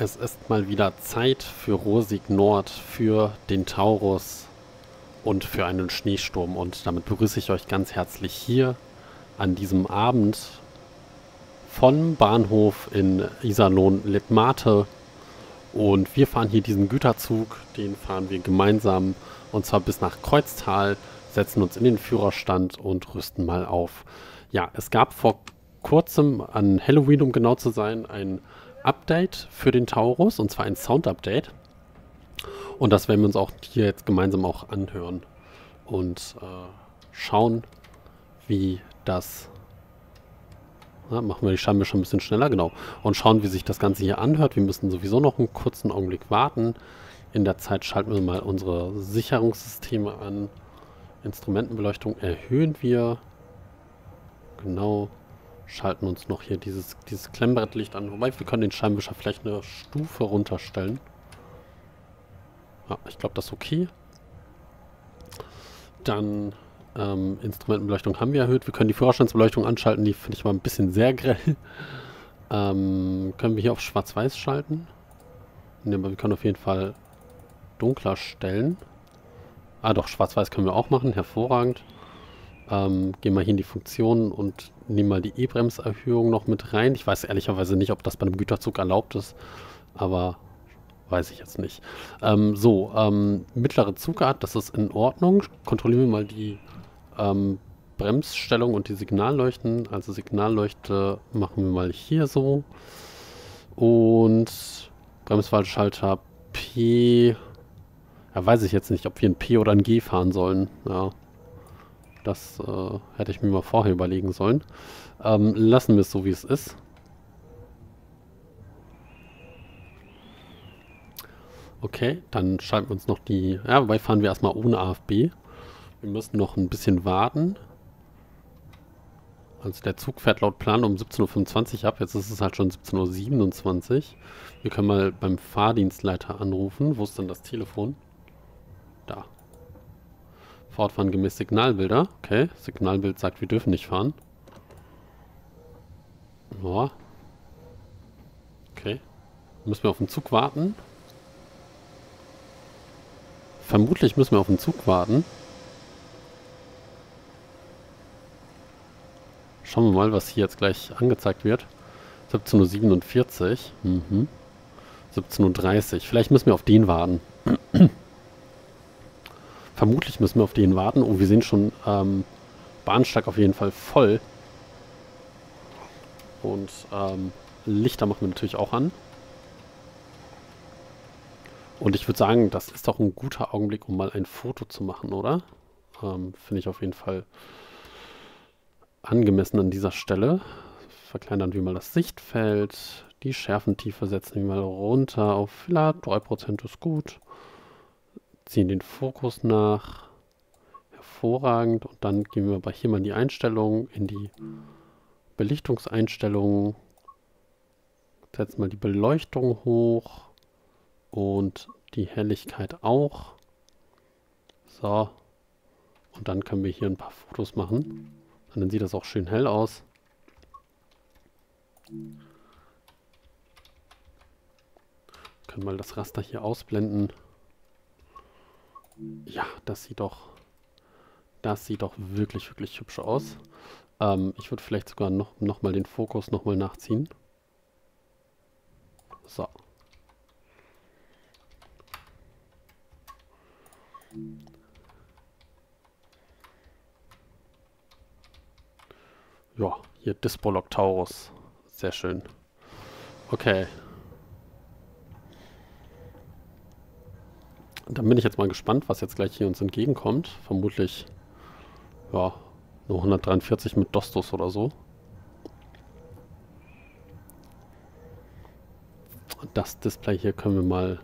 Es ist mal wieder Zeit für Rosig Nord, für den Taurus und für einen Schneesturm. Und damit begrüße ich euch ganz herzlich hier an diesem Abend vom Bahnhof in Iserlohn Litmate. Und wir fahren hier diesen Güterzug, den fahren wir gemeinsam und zwar bis nach Kreuztal, setzen uns in den Führerstand und rüsten mal auf. Ja, es gab vor kurzem an Halloween, um genau zu sein, ein Update für den Taurus und zwar ein Sound-Update. Und das werden wir uns auch hier jetzt gemeinsam auch anhören und äh, schauen, wie das. Na, machen wir die Scheibe schon ein bisschen schneller, genau. Und schauen, wie sich das Ganze hier anhört. Wir müssen sowieso noch einen kurzen Augenblick warten. In der Zeit schalten wir mal unsere Sicherungssysteme an. Instrumentenbeleuchtung erhöhen wir. Genau schalten uns noch hier dieses, dieses Klemmbrettlicht an. Wobei, wir können den Scheinwischer vielleicht eine Stufe runterstellen. Ja, ich glaube, das ist okay. Dann ähm, Instrumentenbeleuchtung haben wir erhöht. Wir können die Führerstandsbeleuchtung anschalten. Die finde ich mal ein bisschen sehr grell. ähm, können wir hier auf Schwarz-Weiß schalten? Ne, aber wir können auf jeden Fall dunkler stellen. Ah doch, Schwarz-Weiß können wir auch machen. Hervorragend. Ähm, gehen wir hier in die Funktionen und nehmen mal die E-Bremserhöhung noch mit rein. Ich weiß ehrlicherweise nicht, ob das bei einem Güterzug erlaubt ist, aber weiß ich jetzt nicht. Ähm, so, ähm, mittlere Zugart, das ist in Ordnung. Kontrollieren wir mal die ähm, Bremsstellung und die Signalleuchten. Also Signalleuchte machen wir mal hier so. Und Bremswahlschalter P. Ja, weiß ich jetzt nicht, ob wir ein P oder ein G fahren sollen. Ja, das äh, hätte ich mir mal vorher überlegen sollen. Ähm, lassen wir es so, wie es ist. Okay, dann schalten wir uns noch die... Ja, wobei fahren wir erstmal ohne AFB. Wir müssen noch ein bisschen warten. Also der Zug fährt laut Plan um 17.25 Uhr ab. Jetzt ist es halt schon 17.27 Uhr. Wir können mal beim Fahrdienstleiter anrufen. Wo ist denn das Telefon? Fortfahren gemäß Signalbilder. Okay, Signalbild sagt, wir dürfen nicht fahren. Ja. Okay. Müssen wir auf den Zug warten? Vermutlich müssen wir auf den Zug warten. Schauen wir mal, was hier jetzt gleich angezeigt wird. 17.47 Uhr. Mhm. 17.30 Uhr. Vielleicht müssen wir auf den warten. Vermutlich müssen wir auf den warten. Oh, wir sehen schon ähm, Bahnsteig auf jeden Fall voll. Und ähm, Lichter machen wir natürlich auch an. Und ich würde sagen, das ist doch ein guter Augenblick, um mal ein Foto zu machen, oder? Ähm, Finde ich auf jeden Fall angemessen an dieser Stelle. Verkleinern wir mal das Sichtfeld. Die Schärfentiefe setzen wir mal runter auf vielleicht 3% ist gut ziehen den Fokus nach. Hervorragend. Und dann gehen wir aber hier mal in die Einstellungen, in die Belichtungseinstellungen. Setzen mal die Beleuchtung hoch und die Helligkeit auch. So. Und dann können wir hier ein paar Fotos machen. Und dann sieht das auch schön hell aus. Können mal das Raster hier ausblenden. Ja, das sieht doch... Das sieht doch wirklich, wirklich hübsch aus. Ähm, ich würde vielleicht sogar noch, noch mal den Fokus noch mal nachziehen. So. Ja, hier Dispolog Taurus. Sehr schön. Okay. Dann bin ich jetzt mal gespannt, was jetzt gleich hier uns entgegenkommt. Vermutlich, ja, nur 143 mit Dostos oder so. Das Display hier können wir mal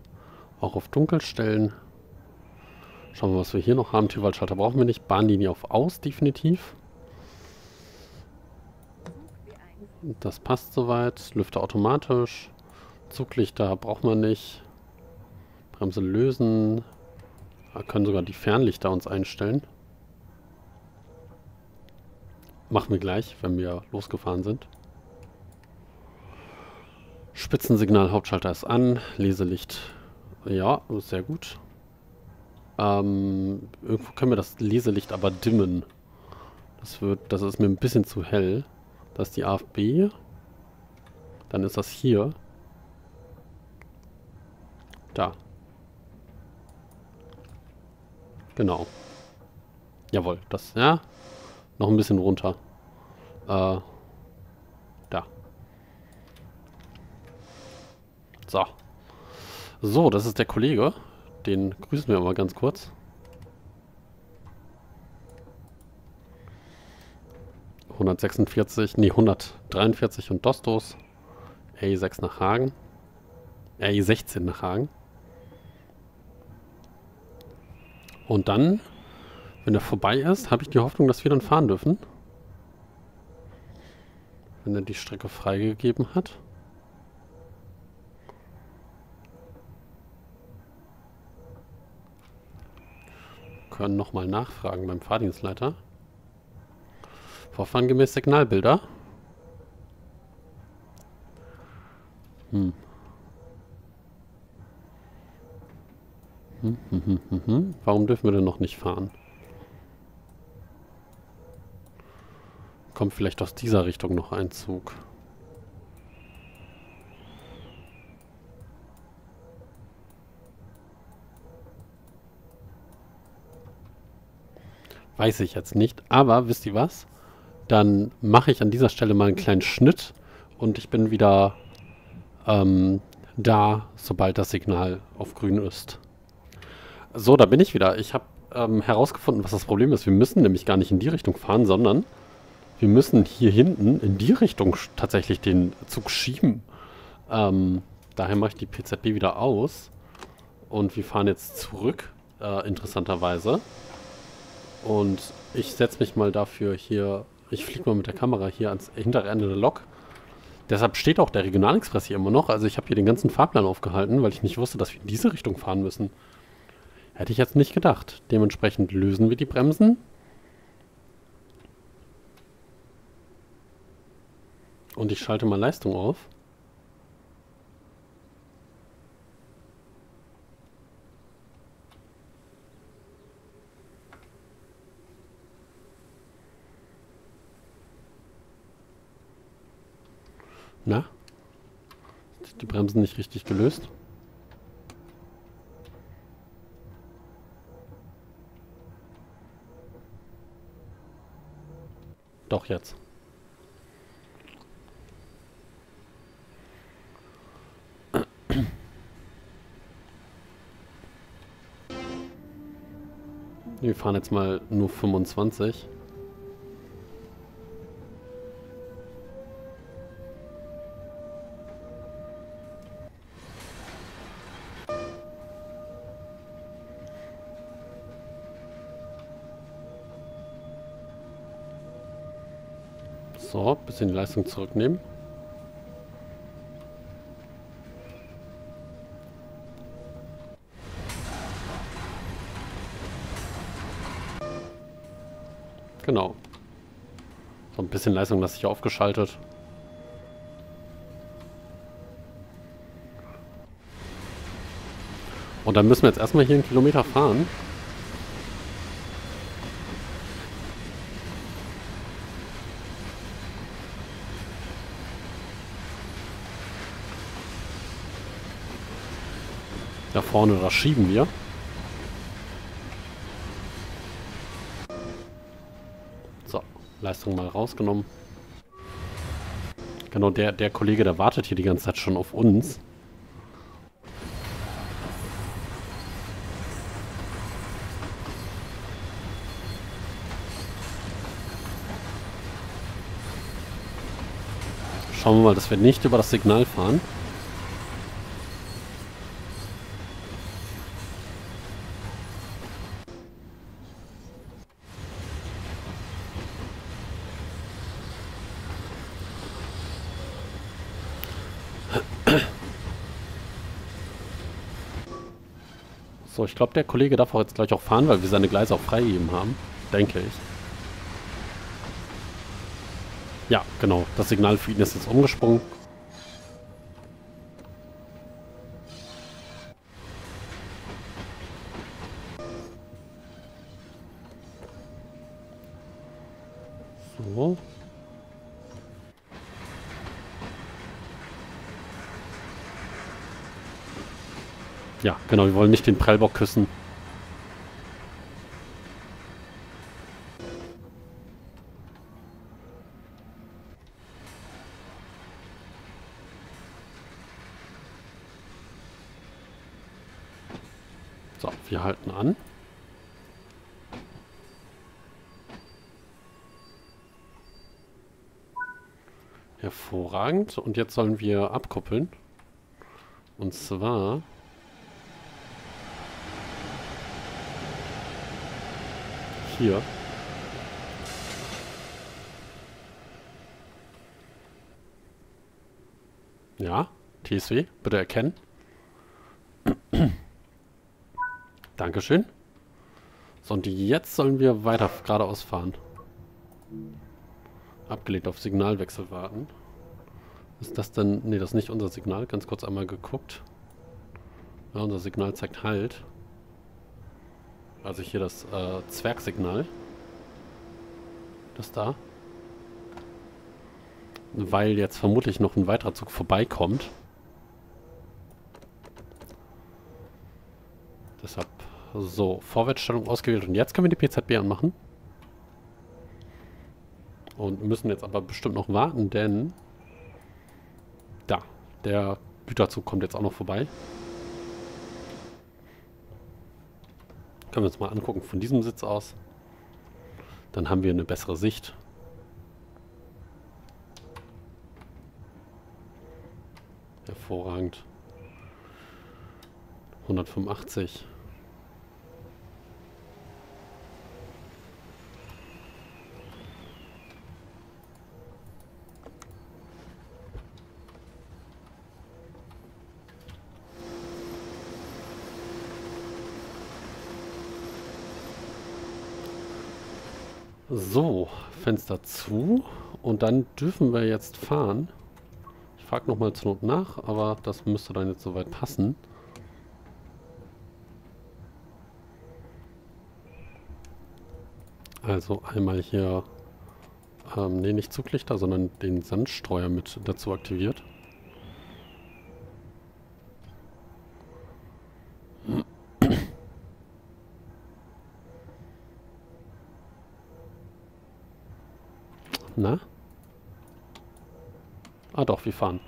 auch auf dunkel stellen. Schauen wir, was wir hier noch haben. Türwaldschalter brauchen wir nicht. Bahnlinie auf Aus, definitiv. Das passt soweit. Lüfter automatisch. Zuglichter brauchen wir nicht. Bremse lösen. Wir können sogar die Fernlichter uns einstellen. Machen wir gleich, wenn wir losgefahren sind. Spitzensignal, Hauptschalter ist an. Leselicht, ja, sehr gut. Ähm, irgendwo können wir das Leselicht aber dimmen. Das wird, das ist mir ein bisschen zu hell. Das ist die AFB. Dann ist das hier. Da. Genau. Jawohl, das, ja. Noch ein bisschen runter. Äh, da. So. So, das ist der Kollege. Den grüßen wir mal ganz kurz. ...146, nee, 143 und Dostos. A6 nach Hagen. A16 nach Hagen. Und dann, wenn er vorbei ist, habe ich die Hoffnung, dass wir dann fahren dürfen. Wenn er die Strecke freigegeben hat. können nochmal nachfragen beim Fahrdienstleiter. Vorfahren gemäß Signalbilder. Hm. Hm, hm, hm, hm, hm. Warum dürfen wir denn noch nicht fahren? Kommt vielleicht aus dieser Richtung noch ein Zug. Weiß ich jetzt nicht. Aber wisst ihr was? Dann mache ich an dieser Stelle mal einen kleinen Schnitt und ich bin wieder ähm, da, sobald das Signal auf grün ist. So, da bin ich wieder. Ich habe ähm, herausgefunden, was das Problem ist. Wir müssen nämlich gar nicht in die Richtung fahren, sondern wir müssen hier hinten in die Richtung tatsächlich den Zug schieben. Ähm, daher mache ich die PZB wieder aus und wir fahren jetzt zurück, äh, interessanterweise. Und ich setze mich mal dafür hier, ich fliege mal mit der Kamera hier ans hintere Ende der Lok. Deshalb steht auch der Regionalexpress hier immer noch. Also ich habe hier den ganzen Fahrplan aufgehalten, weil ich nicht wusste, dass wir in diese Richtung fahren müssen. Hätte ich jetzt nicht gedacht. Dementsprechend lösen wir die Bremsen. Und ich schalte mal Leistung auf. Na? Die Bremsen nicht richtig gelöst? Doch jetzt. Wir fahren jetzt mal nur 25. Leistung zurücknehmen. Genau. So ein bisschen Leistung lasse ich aufgeschaltet. Und dann müssen wir jetzt erstmal hier einen Kilometer fahren. Da vorne, das schieben wir. So, Leistung mal rausgenommen. Genau, der, der Kollege, der wartet hier die ganze Zeit schon auf uns. Schauen wir mal, dass wir nicht über das Signal fahren. Ich glaube, der Kollege darf auch jetzt gleich auch fahren, weil wir seine Gleise auch freigegeben haben. Denke ich. Ja, genau. Das Signal für ihn ist jetzt umgesprungen. Genau, wir wollen nicht den Prellbock küssen. So, wir halten an. Hervorragend. Und jetzt sollen wir abkuppeln. Und zwar hier. Ja, TSW, bitte erkennen. Dankeschön. So, und jetzt sollen wir weiter geradeaus fahren. Abgelegt auf Signalwechsel warten. Ist das denn... Ne, das ist nicht unser Signal. Ganz kurz einmal geguckt. Ja, unser Signal zeigt Halt. Also hier das äh, Zwergsignal. Das da. Weil jetzt vermutlich noch ein weiterer Zug vorbeikommt. Deshalb so, Vorwärtsstellung ausgewählt. Und jetzt können wir die PZB anmachen. Und müssen jetzt aber bestimmt noch warten, denn... Da, der Güterzug kommt jetzt auch noch vorbei. Können wir uns mal angucken von diesem Sitz aus. Dann haben wir eine bessere Sicht. Hervorragend. 185. So, Fenster zu. Und dann dürfen wir jetzt fahren. Ich frage nochmal zur Not nach, aber das müsste dann jetzt soweit passen. Also einmal hier, ähm, nee, nicht Zuglichter, sondern den Sandstreuer mit dazu aktiviert. Na? Ah doch, wir fahren.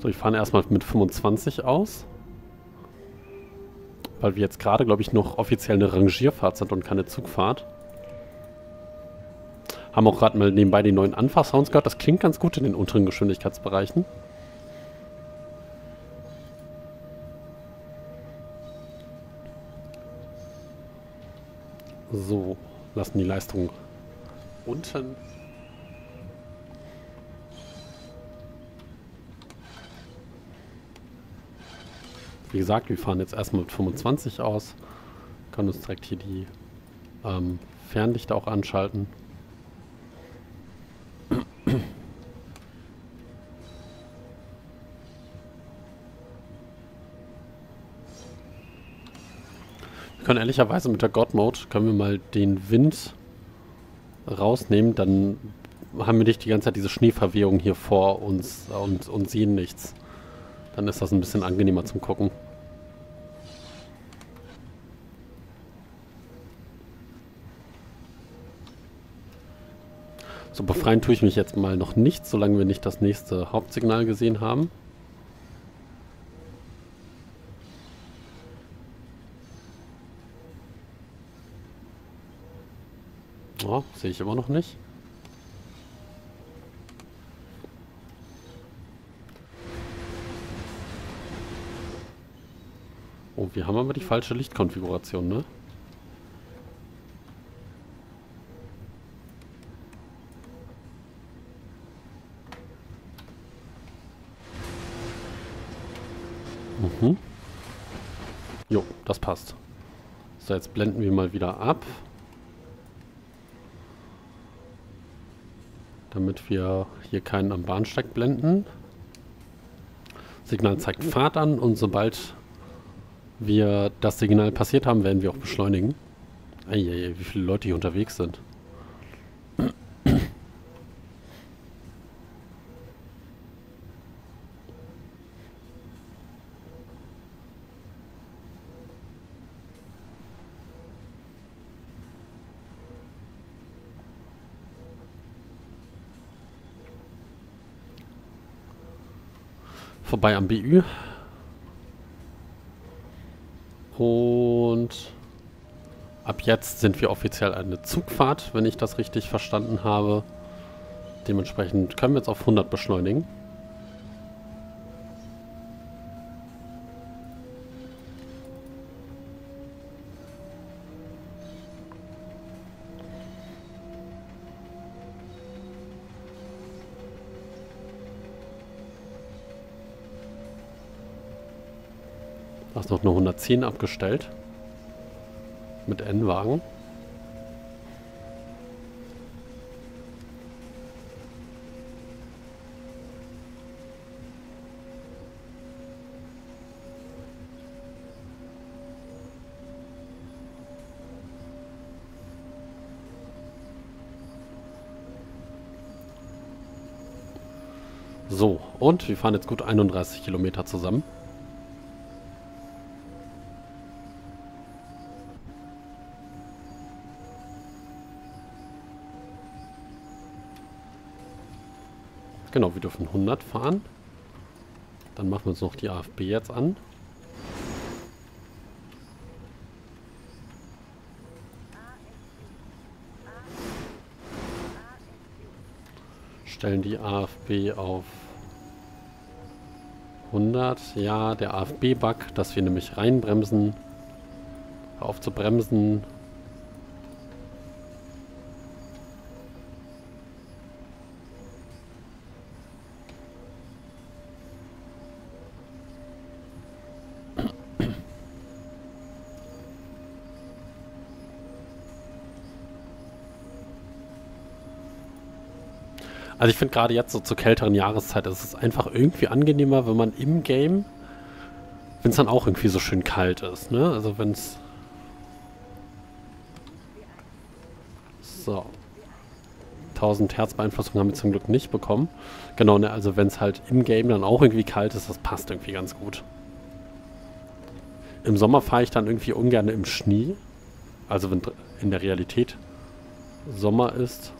So, ich fahre erstmal mit 25 aus. Weil wir jetzt gerade, glaube ich, noch offiziell eine Rangierfahrt sind und keine Zugfahrt. Haben auch gerade mal nebenbei die neuen Anfahrsounds gehört. Das klingt ganz gut in den unteren Geschwindigkeitsbereichen. So, lassen die Leistung unten. Wie gesagt, wir fahren jetzt erstmal mit 25 aus. Können uns direkt hier die ähm, Fernlichter auch anschalten. Können ehrlicherweise mit der God Mode, können wir mal den Wind rausnehmen, dann haben wir nicht die ganze Zeit diese Schneeverwehung hier vor uns und, und sehen nichts. Dann ist das ein bisschen angenehmer zum Gucken. So, befreien tue ich mich jetzt mal noch nicht, solange wir nicht das nächste Hauptsignal gesehen haben. Sehe ich immer noch nicht. Oh, wir haben aber die falsche Lichtkonfiguration, ne? Mhm. Jo, das passt. So, jetzt blenden wir mal wieder ab. Damit wir hier keinen am Bahnsteig blenden. Signal zeigt Fahrt an und sobald wir das Signal passiert haben, werden wir auch beschleunigen. Eieiei, wie viele Leute hier unterwegs sind. Vorbei am BÜ. Und ab jetzt sind wir offiziell eine Zugfahrt, wenn ich das richtig verstanden habe. Dementsprechend können wir jetzt auf 100 beschleunigen. Da noch eine 110 abgestellt. Mit N-Wagen. So, und wir fahren jetzt gut 31 Kilometer zusammen. Genau, wir dürfen 100 fahren. Dann machen wir uns noch die AFB jetzt an. Stellen die AFB auf 100. Ja, der AFB-Bug, dass wir nämlich reinbremsen. Auf zu bremsen. Also ich finde gerade jetzt so zur kälteren Jahreszeit ist es einfach irgendwie angenehmer, wenn man im Game, wenn es dann auch irgendwie so schön kalt ist, ne? Also wenn es... So. 1000 Hertz Beeinflussung haben wir zum Glück nicht bekommen. Genau, ne? Also wenn es halt im Game dann auch irgendwie kalt ist, das passt irgendwie ganz gut. Im Sommer fahre ich dann irgendwie ungern im Schnee. Also wenn in der Realität Sommer ist.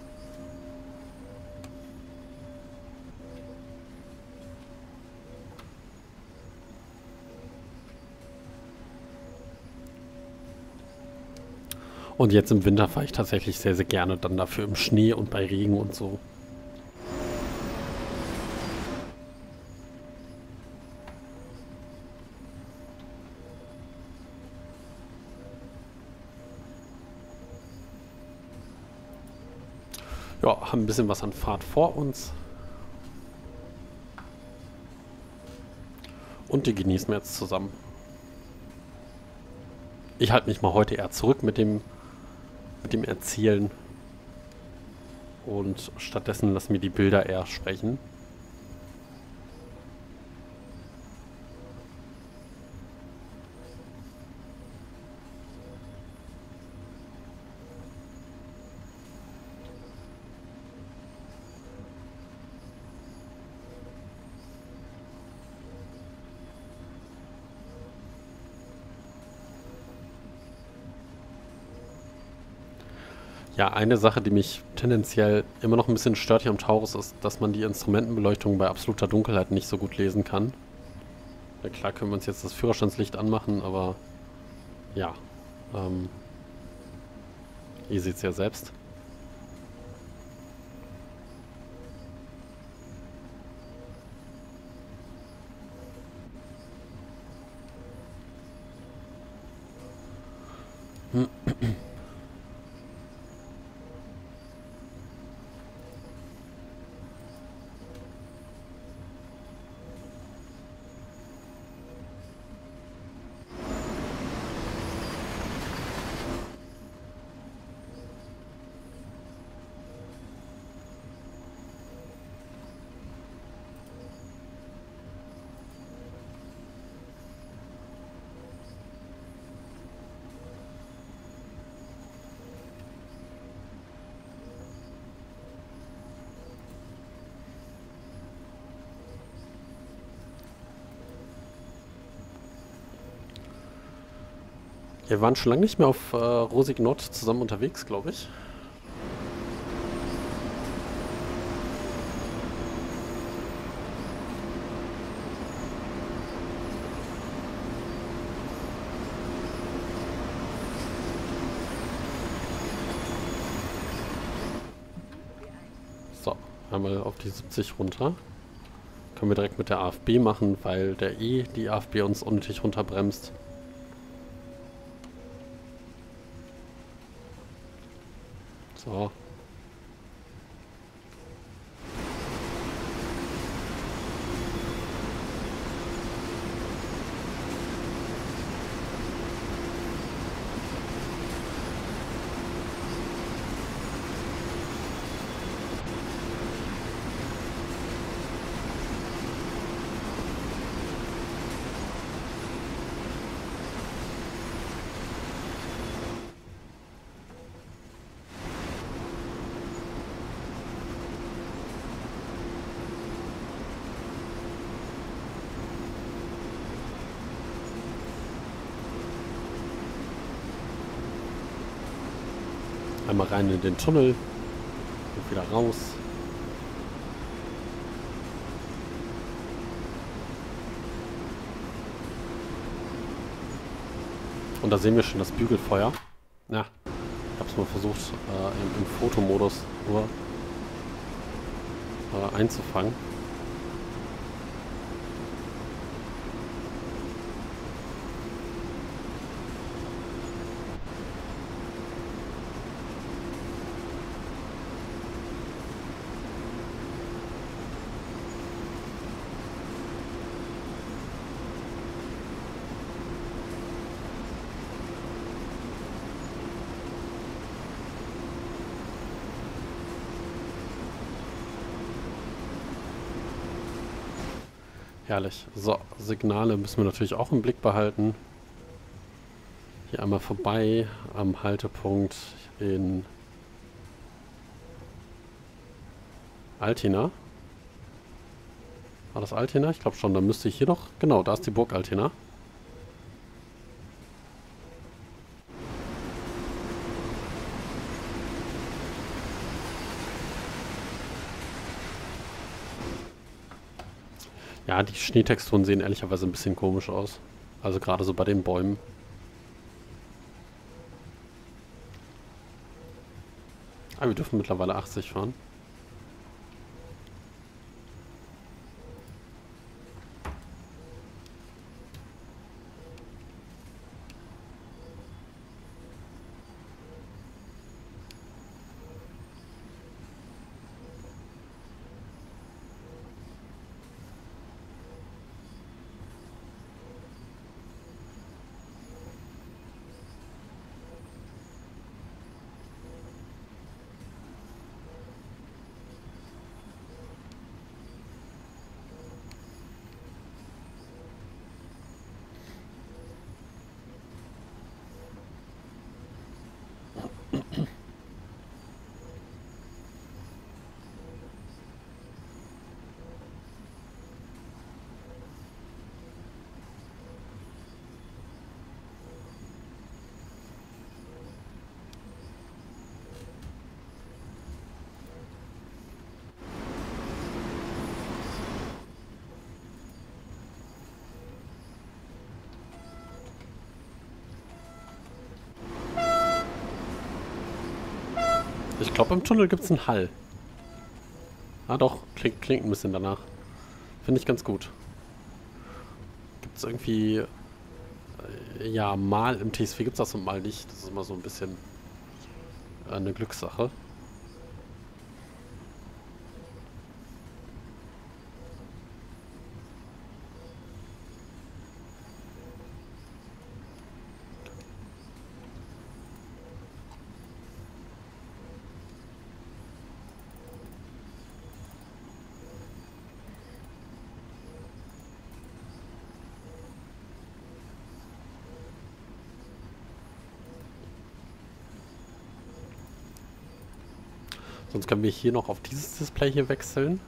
Und jetzt im Winter fahre ich tatsächlich sehr, sehr gerne dann dafür im Schnee und bei Regen und so. Ja, haben ein bisschen was an Fahrt vor uns. Und die genießen wir jetzt zusammen. Ich halte mich mal heute eher zurück mit dem mit dem Erzählen. Und stattdessen lassen wir die Bilder eher sprechen. Eine Sache, die mich tendenziell immer noch ein bisschen stört hier am Taurus, ist, dass man die Instrumentenbeleuchtung bei absoluter Dunkelheit nicht so gut lesen kann. Na ja, klar können wir uns jetzt das Führerstandslicht anmachen, aber ja. Ähm, ihr seht es ja selbst. Hm. Wir waren schon lange nicht mehr auf äh, Rosig Nord zusammen unterwegs, glaube ich. So, einmal auf die 70 runter. Können wir direkt mit der AFB machen, weil der E die AFB uns unnötig runterbremst. So. Einmal rein in den Tunnel und wieder raus. Und da sehen wir schon das Bügelfeuer. Ja, ich habe es mal versucht äh, im, im, Fotomodus nur äh, einzufangen. Herrlich. So, Signale müssen wir natürlich auch im Blick behalten. Hier einmal vorbei am Haltepunkt in Altina. War das Altina? Ich glaube schon. Da müsste ich hier noch... Genau, da ist die Burg Altina. Ja, die Schneetexturen sehen ehrlicherweise ein bisschen komisch aus. Also gerade so bei den Bäumen. Aber ah, wir dürfen mittlerweile 80 fahren. Glaube, im Tunnel gibt es einen Hall. Ah doch, klingt, klingt ein bisschen danach. Finde ich ganz gut. Gibt es irgendwie... Äh, ja, mal im TSV gibt es das und mal nicht. Das ist immer so ein bisschen eine Glückssache. Sonst können wir hier noch auf dieses Display hier wechseln.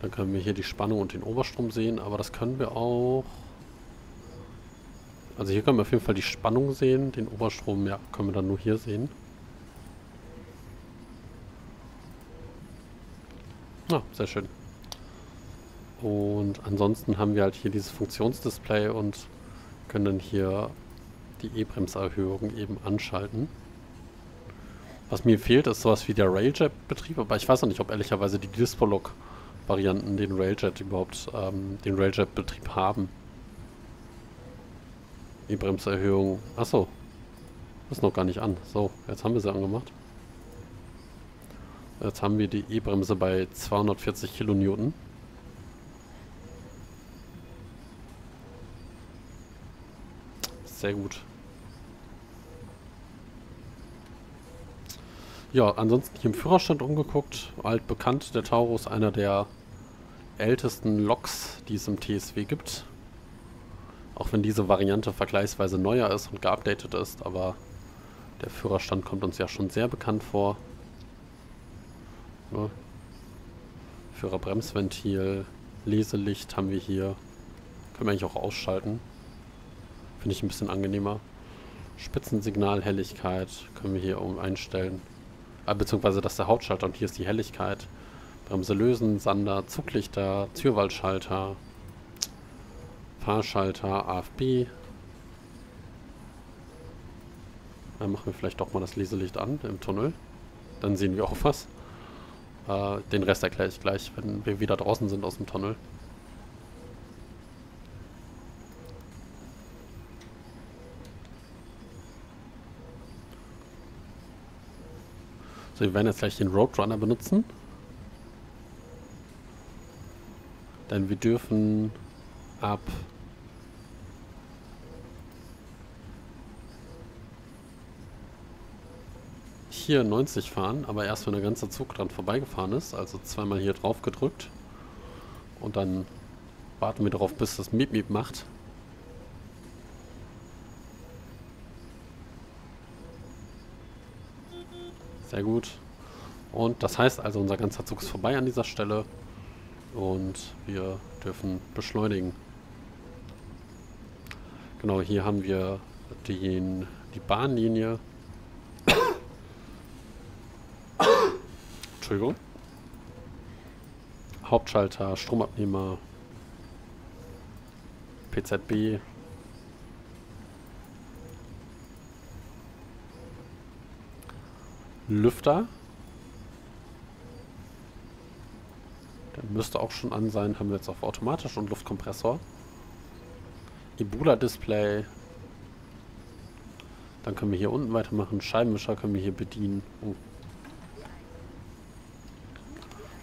Dann können wir hier die Spannung und den Oberstrom sehen, aber das können wir auch Also hier können wir auf jeden Fall die Spannung sehen. Den Oberstrom, ja, können wir dann nur hier sehen. Ah, sehr schön. Und ansonsten haben wir halt hier dieses Funktionsdisplay und können dann hier die E-Bremserhöhung eben anschalten. Was mir fehlt, ist sowas wie der Railjet-Betrieb, aber ich weiß noch nicht, ob ehrlicherweise die Dispolog-Varianten den Railjet überhaupt, ähm, den Railjet-Betrieb haben. E-Bremserhöhung. Achso. Ist noch gar nicht an. So, jetzt haben wir sie angemacht. Jetzt haben wir die E-Bremse bei 240 Kilonewton. Sehr gut. Ja, ansonsten hier im Führerstand umgeguckt. Altbekannt, der Taurus, einer der ältesten Loks, die es im TSW gibt. Auch wenn diese Variante vergleichsweise neuer ist und geupdatet ist, aber der Führerstand kommt uns ja schon sehr bekannt vor. Ne? Führerbremsventil, Leselicht haben wir hier. Können wir eigentlich auch ausschalten. Finde ich ein bisschen angenehmer. Spitzensignalhelligkeit können wir hier um einstellen. Ah, beziehungsweise das ist der Hauptschalter und hier ist die Helligkeit. Bremse lösen, Sander, Zuglichter, Türwaldschalter, Fahrschalter, AFB. Dann machen wir vielleicht doch mal das Leselicht an im Tunnel. Dann sehen wir auch was. Äh, den Rest erkläre ich gleich, wenn wir wieder draußen sind aus dem Tunnel. So, wir werden jetzt gleich den Roadrunner benutzen. Denn wir dürfen ab hier 90 fahren, aber erst wenn der ganze Zug dran vorbeigefahren ist. Also zweimal hier drauf gedrückt. Und dann warten wir darauf, bis das Miep Miep macht. Sehr gut. Und das heißt also, unser ganzer Zug ist vorbei an dieser Stelle. Und wir dürfen beschleunigen. Genau, hier haben wir den, die Bahnlinie. Entschuldigung. Hauptschalter, Stromabnehmer, PZB, Lüfter. Der müsste auch schon an sein. Haben wir jetzt auf automatisch und Luftkompressor. Ebola-Display. Dann können wir hier unten weitermachen. Scheibenwischer können wir hier bedienen. Oh.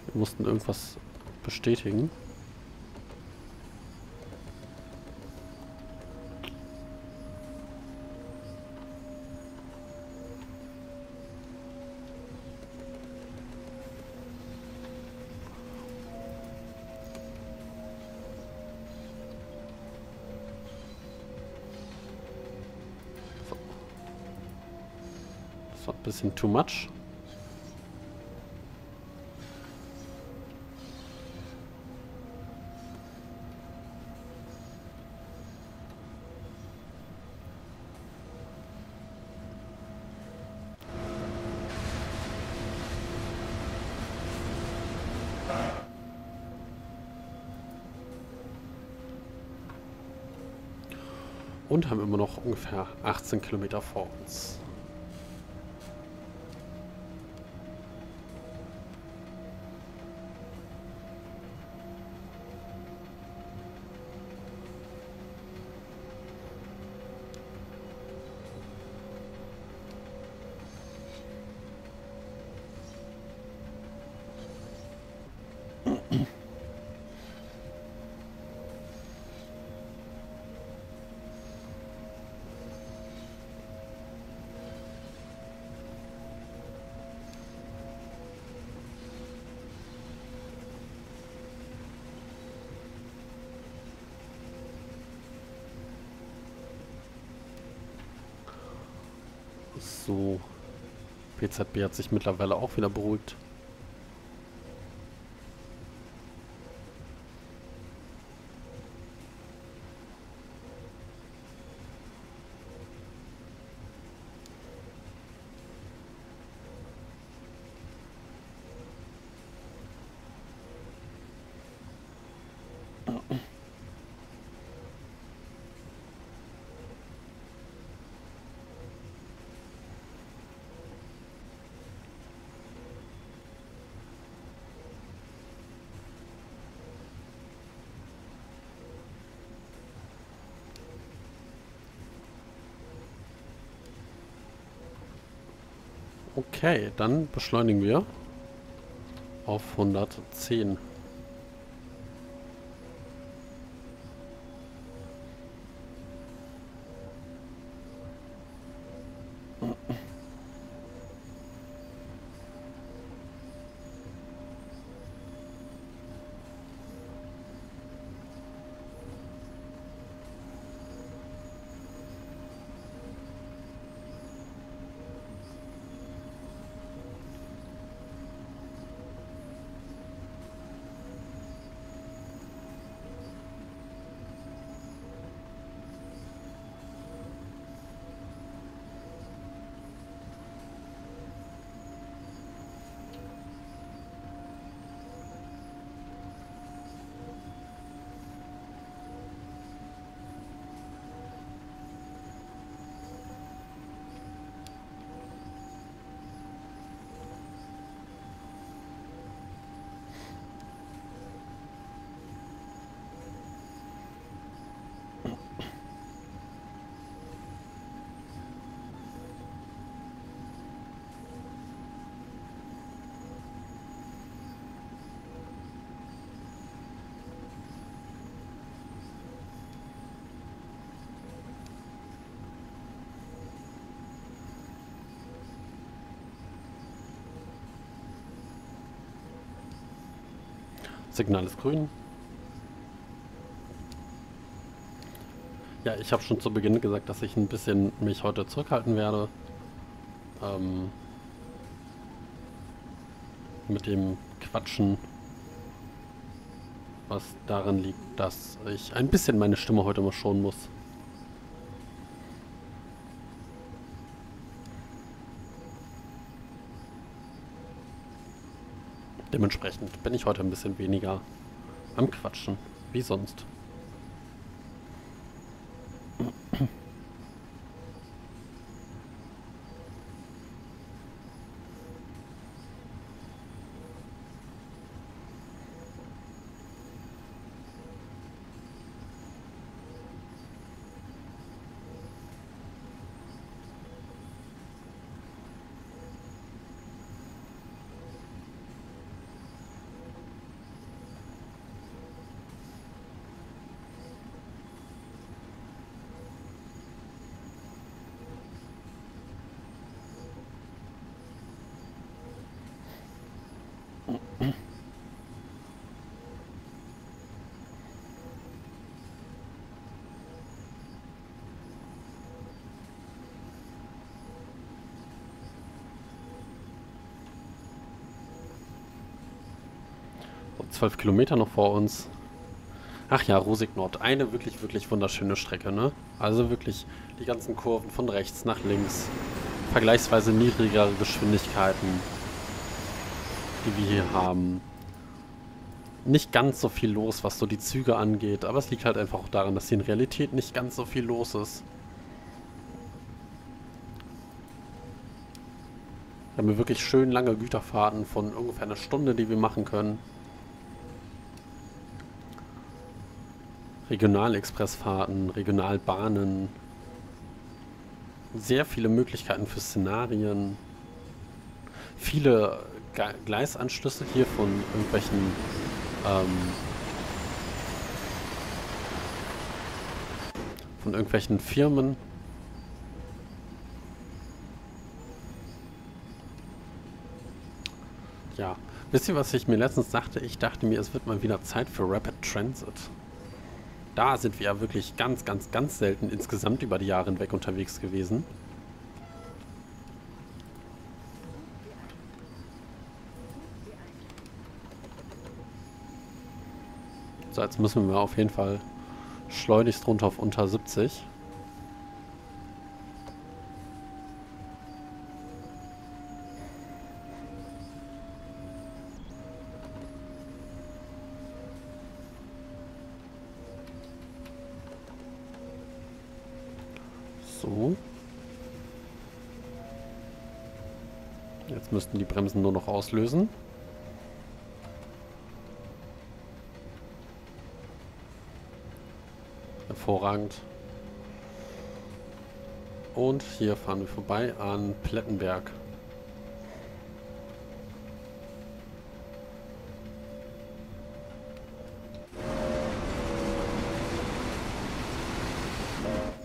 Wir mussten irgendwas bestätigen. Bisschen too much. Und haben immer noch ungefähr 18 Kilometer vor uns. So. PZB hat sich mittlerweile auch wieder beruhigt. Okay, dann beschleunigen wir auf 110. Signal ist grün. Ja, ich habe schon zu Beginn gesagt, dass ich ein bisschen mich heute zurückhalten werde. Ähm, mit dem Quatschen. Was daran liegt, dass ich ein bisschen meine Stimme heute mal schonen muss. Dementsprechend bin ich heute ein bisschen weniger am Quatschen, wie sonst. Zwölf Kilometer noch vor uns. Ach ja, Rosig Nord. Eine wirklich, wirklich wunderschöne Strecke, ne? Also wirklich die ganzen Kurven von rechts nach links. Vergleichsweise niedrigere Geschwindigkeiten, die wir hier haben. Nicht ganz so viel los, was so die Züge angeht, aber es liegt halt einfach auch daran, dass hier in Realität nicht ganz so viel los ist. Wir haben wirklich schön lange Güterfahrten von ungefähr einer Stunde, die wir machen können. Regionalexpressfahrten, Regionalbahnen, sehr viele Möglichkeiten für Szenarien, viele Ge Gleisanschlüsse hier von irgendwelchen ähm, von irgendwelchen Firmen. Ja, wisst ihr, was ich mir letztens dachte? Ich dachte mir, es wird mal wieder Zeit für Rapid Transit da sind wir ja wirklich ganz, ganz, ganz selten insgesamt über die Jahre hinweg unterwegs gewesen. So, jetzt müssen wir auf jeden Fall schleunigst runter auf unter 70. müssten die Bremsen nur noch auslösen. Hervorragend. Und hier fahren wir vorbei an Plettenberg.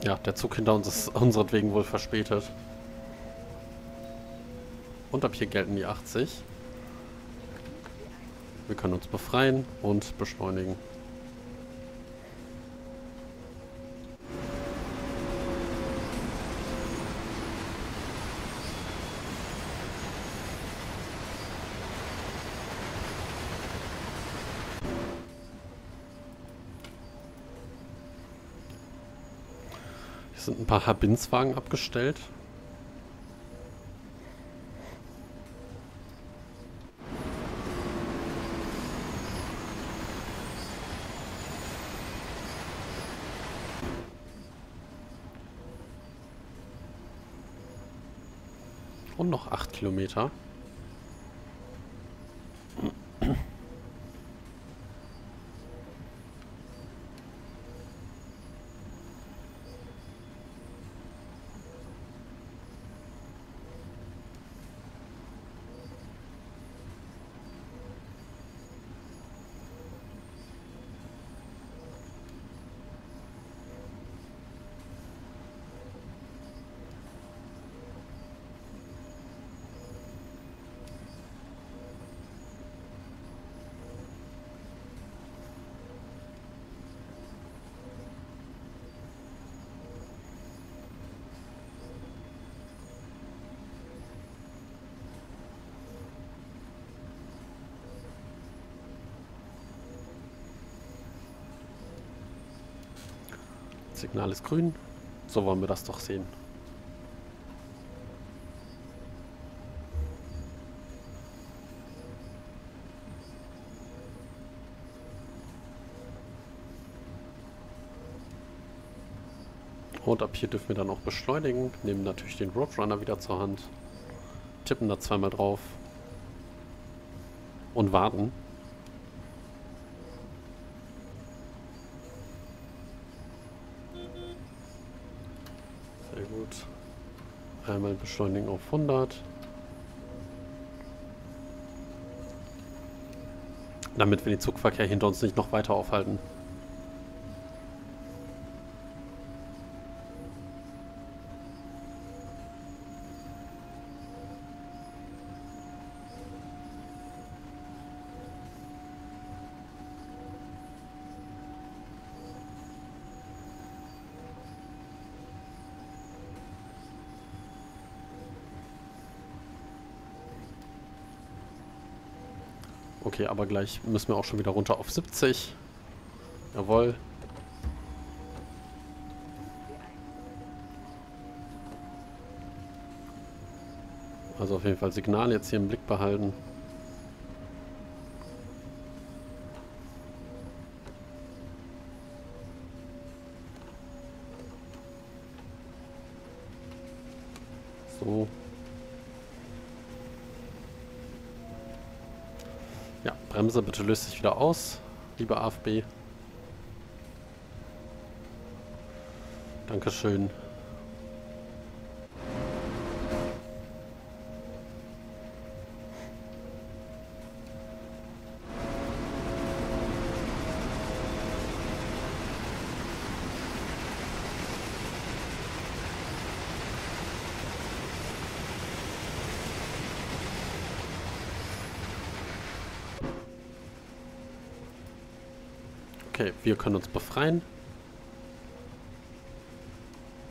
Ja, der Zug hinter uns ist unseretwegen wohl verspätet. Und ab hier gelten die 80. Wir können uns befreien und beschleunigen. Hier sind ein paar Habinzwagen abgestellt. huh? Signal ist grün. So wollen wir das doch sehen. Und ab hier dürfen wir dann auch beschleunigen. Nehmen natürlich den Roadrunner wieder zur Hand. Tippen da zweimal drauf. Und warten. Sehr gut. Einmal beschleunigen auf 100. Damit wir den Zugverkehr hinter uns nicht noch weiter aufhalten. Okay, aber gleich müssen wir auch schon wieder runter auf 70. Jawohl. Also auf jeden Fall Signal jetzt hier im Blick behalten. Ja, Bremse bitte löst sich wieder aus, liebe AFB. Dankeschön. Wir können uns befreien.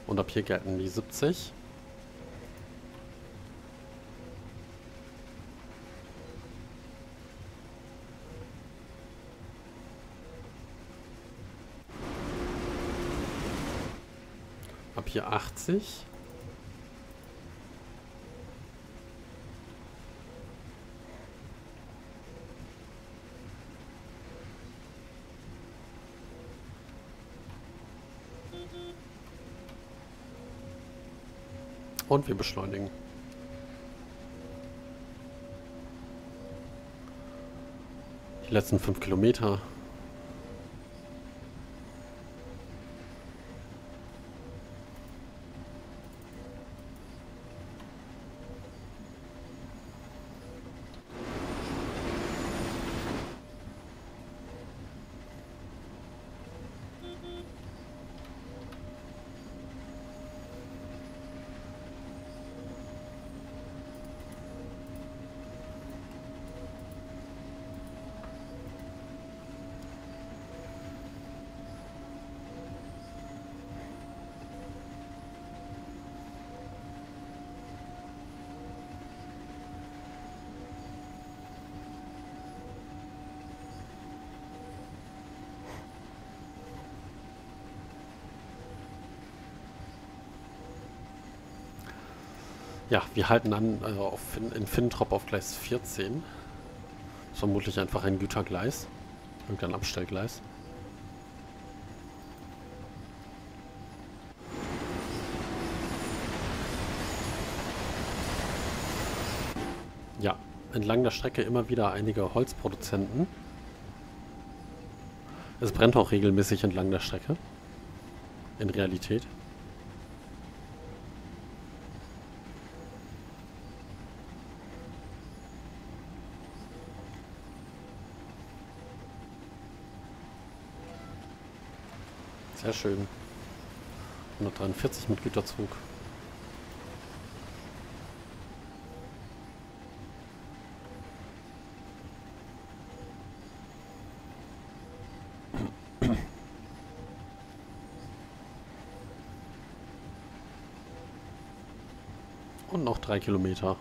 Und ab hier gelten die 70. Ab hier 80. Und wir beschleunigen. Die letzten fünf Kilometer. Wir halten an also auf in Finntrop auf Gleis 14. Das ist vermutlich einfach ein Gütergleis. Irgendein Abstellgleis. Ja, entlang der Strecke immer wieder einige Holzproduzenten. Es brennt auch regelmäßig entlang der Strecke. In Realität. Sehr schön. 143 mit Güterzug. Und noch drei Kilometer.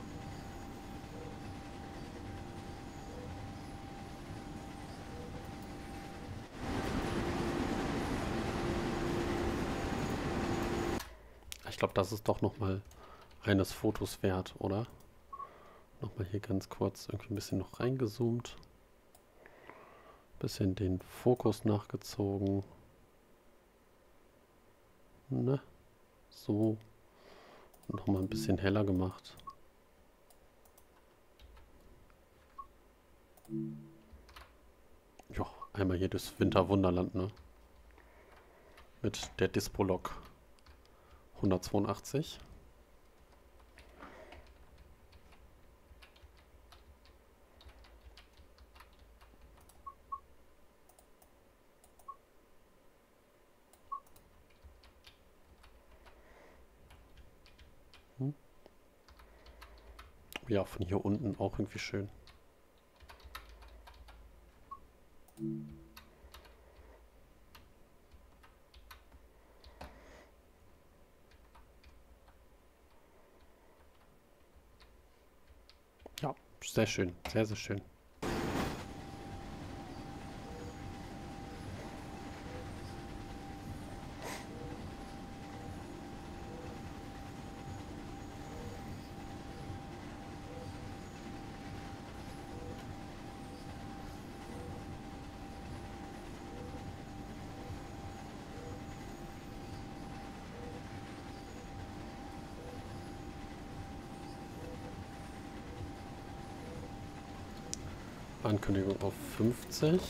Glaube, das ist doch nochmal eines Fotos wert, oder? Nochmal hier ganz kurz irgendwie ein bisschen noch reingezoomt. Bisschen den Fokus nachgezogen. Ne? So. Nochmal ein bisschen heller gemacht. Ja, einmal hier das Winterwunderland, ne? Mit der Dispolog 182. Hm. Ja, von hier unten auch irgendwie schön. Ja, sehr schön. Sehr, sehr schön. Ankündigung auf 50.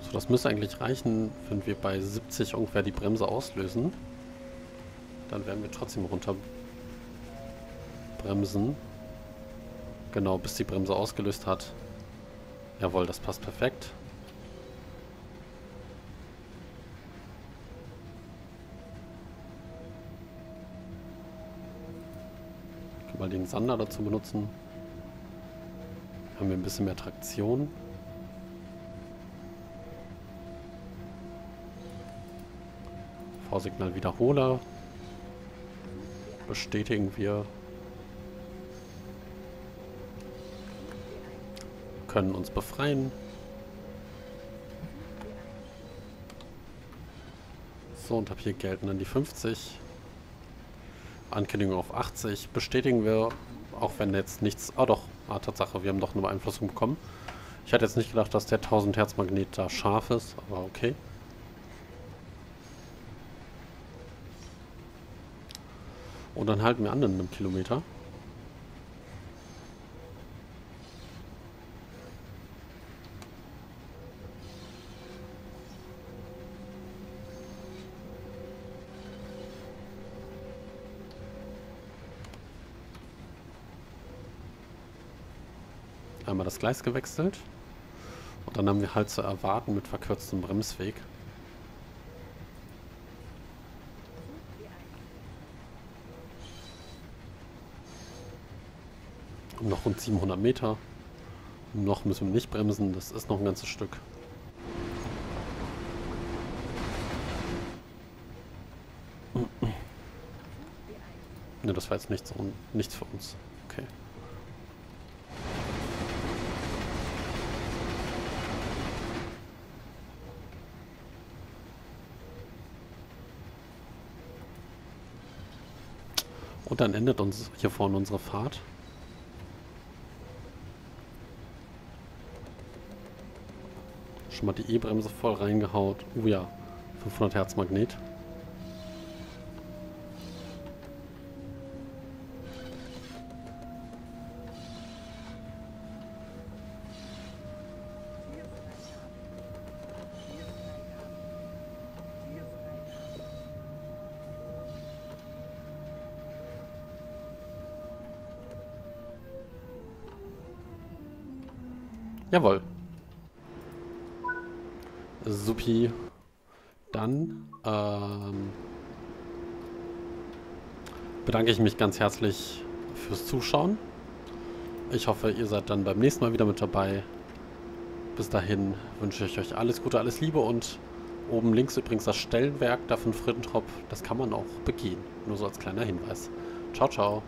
So, das müsste eigentlich reichen, wenn wir bei 70 ungefähr die Bremse auslösen. Dann werden wir trotzdem runter bremsen. Genau, bis die Bremse ausgelöst hat. Jawohl, das passt perfekt. Mal den Sander dazu benutzen. Haben wir ein bisschen mehr Traktion. Vorsignal Wiederholer. Bestätigen wir. Können uns befreien. So, und habe hier gelten dann die 50. Ankündigung auf 80 bestätigen wir, auch wenn jetzt nichts... Ah doch, ah, Tatsache, wir haben doch eine Beeinflussung bekommen. Ich hätte jetzt nicht gedacht, dass der 1000 Hertz Magnet da scharf ist, aber okay. Und dann halten wir an in einem Kilometer. einmal das Gleis gewechselt. Und dann haben wir halt zu erwarten mit verkürztem Bremsweg. Und noch rund 700 Meter. Noch müssen wir nicht bremsen, das ist noch ein ganzes Stück. Ne, das war jetzt nichts, nichts für uns. Okay. Und dann endet uns hier vorne unsere Fahrt. Schon mal die E-Bremse voll reingehaut. Uh ja, 500 Hertz Magnet. Bedanke ich mich ganz herzlich fürs Zuschauen. Ich hoffe, ihr seid dann beim nächsten Mal wieder mit dabei. Bis dahin wünsche ich euch alles Gute, alles Liebe und oben links übrigens das Stellenwerk da von Frittentrop. Das kann man auch begehen. Nur so als kleiner Hinweis. Ciao, ciao.